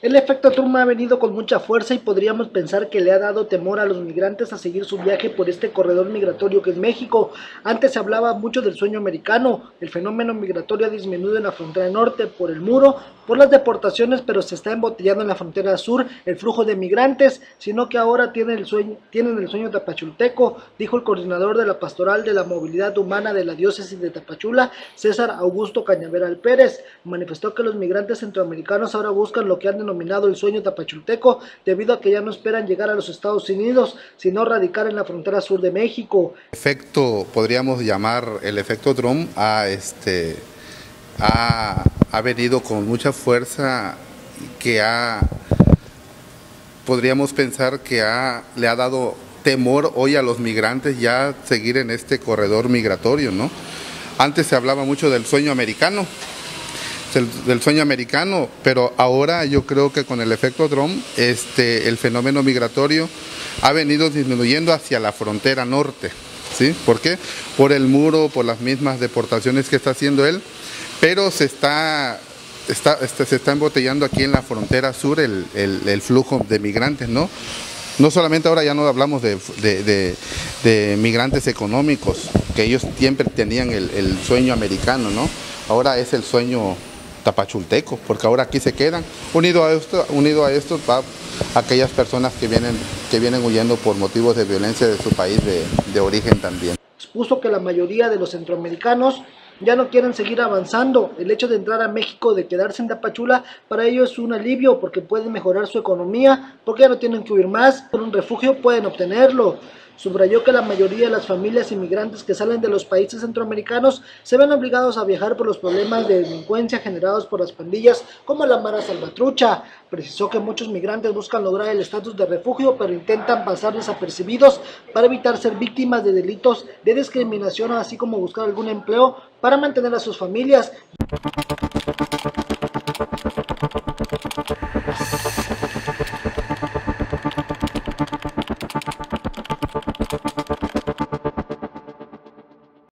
El efecto Trump ha venido con mucha fuerza y podríamos pensar que le ha dado temor a los migrantes a seguir su viaje por este corredor migratorio que es México. Antes se hablaba mucho del sueño americano, el fenómeno migratorio ha disminuido en la frontera norte por el muro, por las deportaciones, pero se está embotellando en la frontera sur el flujo de migrantes, sino que ahora tienen el sueño, tienen el sueño tapachulteco, dijo el coordinador de la pastoral de la movilidad humana de la diócesis de Tapachula, César Augusto Cañaveral Pérez. Manifestó que los migrantes centroamericanos ahora buscan lo que han denominado el sueño tapachulteco, debido a que ya no esperan llegar a los Estados Unidos, sino radicar en la frontera sur de México. Efecto, podríamos llamar el efecto Trump a este ha, ha, venido con mucha fuerza que ha podríamos pensar que ha, le ha dado temor hoy a los migrantes ya seguir en este corredor migratorio, ¿no? Antes se hablaba mucho del sueño americano, del, sueño americano, pero ahora yo creo que con el efecto Trump, este, el fenómeno migratorio ha venido disminuyendo hacia la frontera norte. ¿Sí? ¿Por qué? Por el muro, por las mismas deportaciones que está haciendo él, pero se está, está, este, se está embotellando aquí en la frontera sur el, el, flujo de migrantes, ¿no? No solamente ahora ya no hablamos de, de, de, migrantes económicos, que ellos siempre tenían el, el sueño americano, ¿no? Ahora es el sueño tapachulteco, porque ahora aquí se quedan. Unido a esto, unido a esto va aquellas personas que vienen, que vienen huyendo por motivos de violencia de su país de, de origen también. Expuso que la mayoría de los centroamericanos ya no quieren seguir avanzando. El hecho de entrar a México, de quedarse en Tapachula, para ellos es un alivio porque pueden mejorar su economía, porque ya no tienen que huir más, por un refugio pueden obtenerlo. Subrayó que la mayoría de las familias inmigrantes que salen de los países centroamericanos se ven obligados a viajar por los problemas de delincuencia generados por las pandillas como la Mara Salvatrucha. Precisó que muchos migrantes buscan lograr el estatus de refugio pero intentan pasar desapercibidos para evitar ser víctimas de delitos de discriminación así como buscar algún empleo para mantener a sus familias.